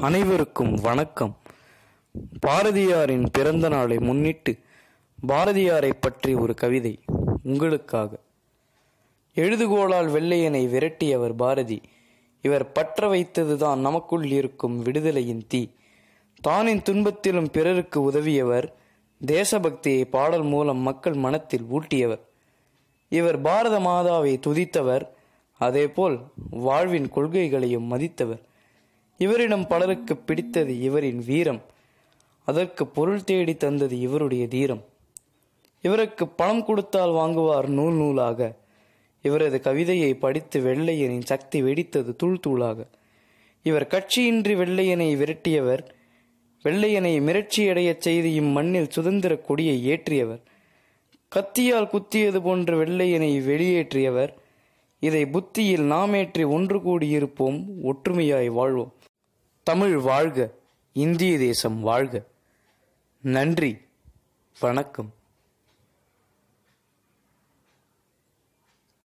அனைவருக்கும் வணக்கம். பாரதியாரின் பிறந்த நாளை முன்னிட்டு பாரதியாரை பற்றி ஒரு கவிதை உங்களுக்காக. எழுதுகோளால் வெள்ளையனை விரட்டியவர் பாரதி. இவர் பற்ற வைத்ததுதான் நமக்குள் இருக்கும் விடுதலையின் தீ. தானின் துன்பத்திலும் பிறருக்கு உதவியவர் தேசபக்தியை பாடல் மூலம் மக்கள் மனத்தில் ஊட்டியவர். இவர் பாரத மாதாவை துதித்தவர் அதேபோல் வாழ்வின் கொள்கைகளையும் மதித்தவர். இவரிடம் பலருக்கு பிடித்தது இவரின் வீரம். அதற்கு பொருள் தேடி தந்தது இவருடைய தீரம். இவருக்கு பணம் கொடுத்தால் வாங்குவார் நூல் நூலாக. இவரது கவிதையை படித்து வெள்ளையனின் சக்தி வெடித்தது தூள் தூளாக. இவர் கட்சியின்றி வெள்ளையனை விரட்டியவர். வெள்ளையனை மிரட்சியடையச் செய்து இம்மண்ணில் சுதந்திர கொடியை ஏற்றியவர். கத்தியால் குத்தியது போன்ற வெள்ளையனை வெளியேற்றியவர். இதை புத்தியில் நாம் ஏற்றி ஒன்று கூடியிருப்போம் ஒற்றுமையாய் வாழ்வோம். தமிழ் வாழ்க இந்திய தேசம் வாழ்க. நன்றி வணக்கம்.